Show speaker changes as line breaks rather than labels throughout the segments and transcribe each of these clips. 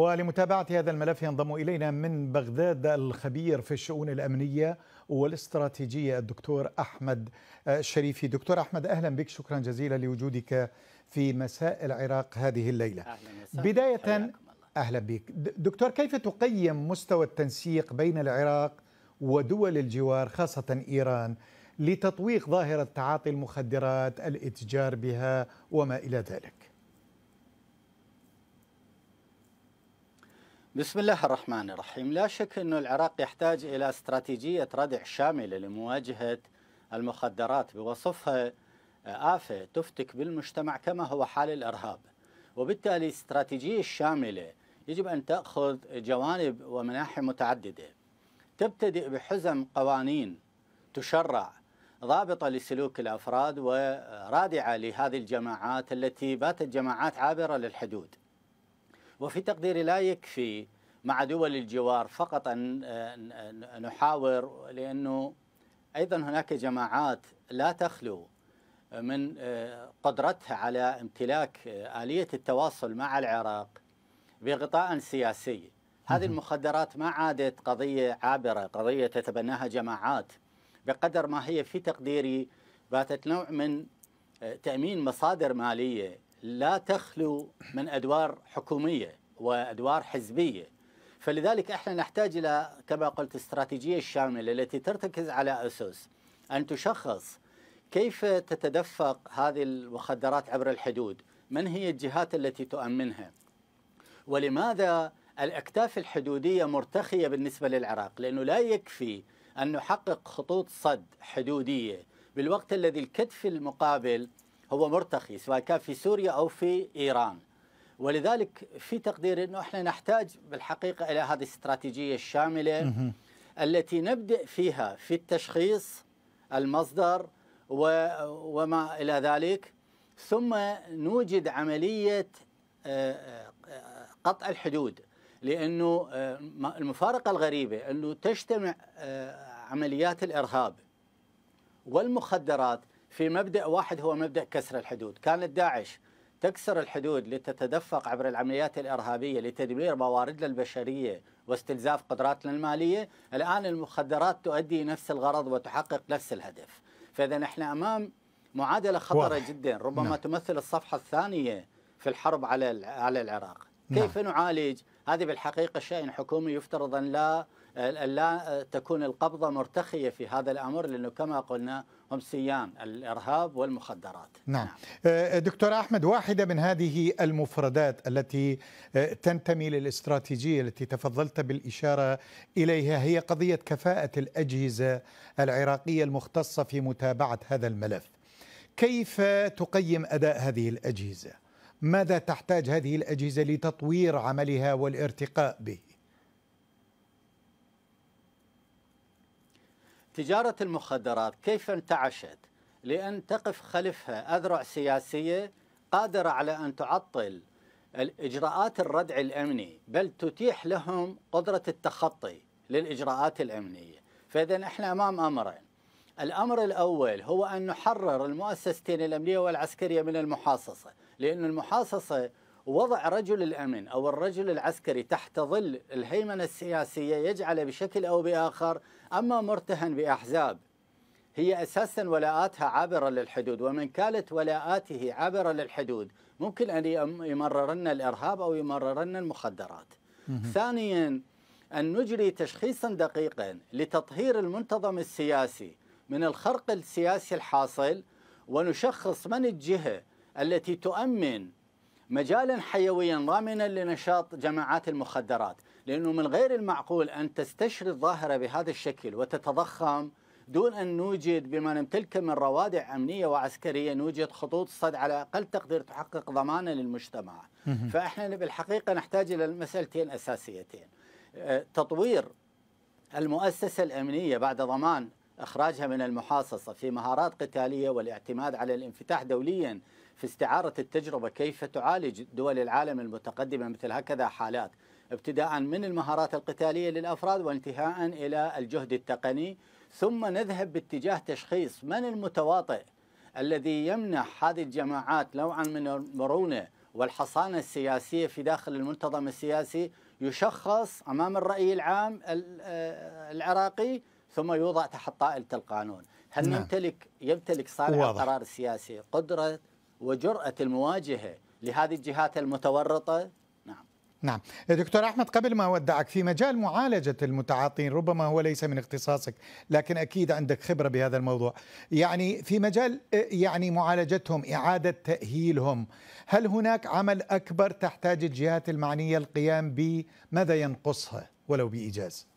ولمتابعة هذا الملف ينضم إلينا من بغداد الخبير في الشؤون الأمنية والاستراتيجية الدكتور أحمد الشريفي دكتور أحمد أهلا بك. شكرا جزيلا لوجودك في مساء العراق هذه الليلة.
أهلا
بداية أهلا بك. دكتور كيف تقيم مستوى التنسيق بين العراق ودول الجوار خاصة إيران لتطويق ظاهرة تعاطي المخدرات الإتجار بها وما إلى ذلك؟
بسم الله الرحمن الرحيم. لا شك أن العراق يحتاج إلى استراتيجية ردع شاملة لمواجهة المخدرات بوصفها آفة تفتك بالمجتمع كما هو حال الإرهاب. وبالتالي الاستراتيجية الشاملة يجب أن تأخذ جوانب ومناحي متعددة. تبتدئ بحزم قوانين تشرع ضابطة لسلوك الأفراد ورادعة لهذه الجماعات التي باتت جماعات عابرة للحدود. وفي تقديري لا يكفي مع دول الجوار فقط أن نحاور لأنه أيضا هناك جماعات لا تخلو من قدرتها على امتلاك آلية التواصل مع العراق بغطاء سياسي. هذه المخدرات ما عادت قضية عابرة قضية تتبناها جماعات بقدر ما هي في تقديري باتت نوع من تأمين مصادر مالية لا تخلو من أدوار حكومية وأدوار حزبية. فلذلك إحنا نحتاج إلى كما قلت استراتيجية الشاملة التي ترتكز على أسس أن تشخص كيف تتدفق هذه المخدرات عبر الحدود من هي الجهات التي تؤمنها ولماذا الأكتاف الحدودية مرتخية بالنسبة للعراق؟ لأنه لا يكفي أن نحقق خطوط صد حدودية بالوقت الذي الكتف المقابل هو مرتخي سواء كان في سوريا أو في إيران. ولذلك في تقدير أنه إحنا نحتاج بالحقيقة إلى هذه الاستراتيجية الشاملة التي نبدأ فيها في التشخيص المصدر وما إلى ذلك. ثم نوجد عملية قطع الحدود. لأنه المفارقة الغريبة أنه تجتمع عمليات الإرهاب والمخدرات في مبدأ واحد هو مبدأ كسر الحدود كانت داعش تكسر الحدود لتتدفق عبر العمليات الإرهابية لتدمير مواردنا البشرية واستنزاف قدراتنا المالية الآن المخدرات تؤدي نفس الغرض وتحقق نفس الهدف فإذا نحن أمام معادلة خطرة واضح. جدا ربما نعم. تمثل الصفحة الثانية في الحرب على على العراق كيف نعم. نعالج هذه بالحقيقة شيء حكومي يفترض أن لا لا تكون القبضة مرتخية في هذا الأمر لأنه كما قلنا هم سيان الإرهاب والمخدرات
نعم, نعم. دكتور أحمد واحدة من هذه المفردات التي تنتمي للاستراتيجية التي تفضلت بالإشارة إليها هي قضية كفاءة الأجهزة العراقية المختصة في متابعة هذا الملف كيف تقيم أداء هذه الأجهزة؟ ماذا تحتاج هذه الأجهزة لتطوير عملها والارتقاء به؟
تجارة المخدرات كيف انتعشت؟ لأن تقف خلفها أذرع سياسية قادرة على أن تعطل الإجراءات الردع الأمني بل تتيح لهم قدرة التخطي للإجراءات الأمنية. فإذا إحنا أمام أمرين. الأمر الأول هو أن نحرر المؤسستين الأمنية والعسكرية من المحاصصة لأن المحاصصة وضع رجل الأمن أو الرجل العسكري تحت ظل الهيمنة السياسية يجعل بشكل أو بآخر أما مرتهن بأحزاب. هي أساسا ولاءاتها عابرة للحدود ومن كانت ولاءاته عابرة للحدود ممكن أن يمررن الإرهاب أو يمررن المخدرات. ثانيا أن نجري تشخيصا دقيقا لتطهير المنتظم السياسي من الخرق السياسي الحاصل ونشخص من الجهة التي تؤمن مجالا حيويا ضامنا لنشاط جماعات المخدرات لأنه من غير المعقول أن تستشري الظاهرة بهذا الشكل وتتضخم دون أن نوجد بما نمتلكه من روادع أمنية وعسكرية نوجد خطوط صد على أقل تقدير تحقق ضمانا للمجتمع. فإحنا بالحقيقة نحتاج إلى مسألتين أساسيتين. تطوير المؤسسة الأمنية بعد ضمان إخراجها من المحاصصة في مهارات قتالية والاعتماد على الانفتاح دوليا في استعارة التجربة كيف تعالج دول العالم المتقدمة مثل هكذا حالات ابتداء من المهارات القتالية للأفراد وانتهاء إلى الجهد التقني ثم نذهب باتجاه تشخيص من المتواطئ الذي يمنح هذه الجماعات نوعا من المرونة والحصانة السياسية في داخل المنتظم السياسي يشخص أمام الرأي العام آه، العراقي ثم يوضع تحت طائلة القانون. هل نعم. يمتلك يمتلك صانع القرار السياسي قدرة وجرأة المواجهة لهذه الجهات المتورطة؟
نعم. دكتور أحمد قبل ما أودعك في مجال معالجة المتعاطين ربما هو ليس من اختصاصك لكن أكيد عندك خبرة بهذا الموضوع. يعني في مجال يعني معالجتهم إعادة تأهيلهم هل هناك عمل أكبر تحتاج الجهات المعنية القيام بماذا ينقصها ولو بإيجاز؟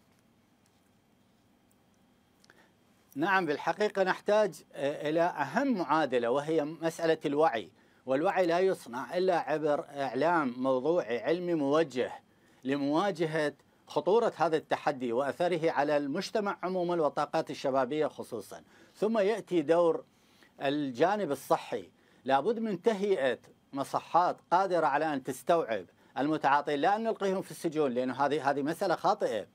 نعم بالحقيقة نحتاج إلى أهم معادلة وهي مسألة الوعي. والوعي لا يصنع إلا عبر إعلام موضوعي علمي موجه لمواجهة خطورة هذا التحدي وأثره على المجتمع عموما والطاقات الشبابية خصوصا. ثم يأتي دور الجانب الصحي. لابد من تهيئة مصحات قادرة على أن تستوعب المتعاطين. لا أن نلقيهم في السجون لأنه هذه هذه مسألة خاطئة.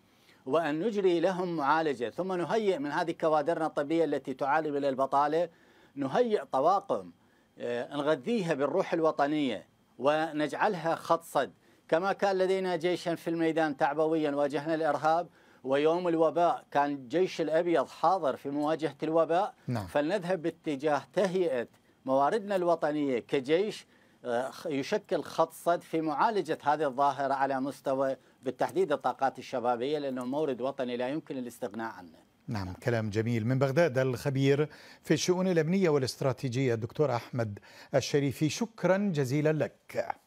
وأن نجري لهم معالجة. ثم نهيئ من هذه كوادرنا الطبية التي تعالج إلى البطالة نهيئ طواقم آه، نغذيها بالروح الوطنية ونجعلها خط صد. كما كان لدينا جيشا في الميدان تعبويا واجهنا الإرهاب ويوم الوباء كان الجيش الأبيض حاضر في مواجهة الوباء. نعم. فلنذهب باتجاه تهيئة مواردنا الوطنية كجيش آه، يشكل خط صد في معالجة هذه الظاهرة على مستوى بالتحديد الطاقات الشبابية لأنه مورد وطني لا يمكن الاستغناء عنه.
نعم كلام جميل. من بغداد الخبير في الشؤون الأمنية والاستراتيجية الدكتور أحمد الشريفي شكرا جزيلا لك.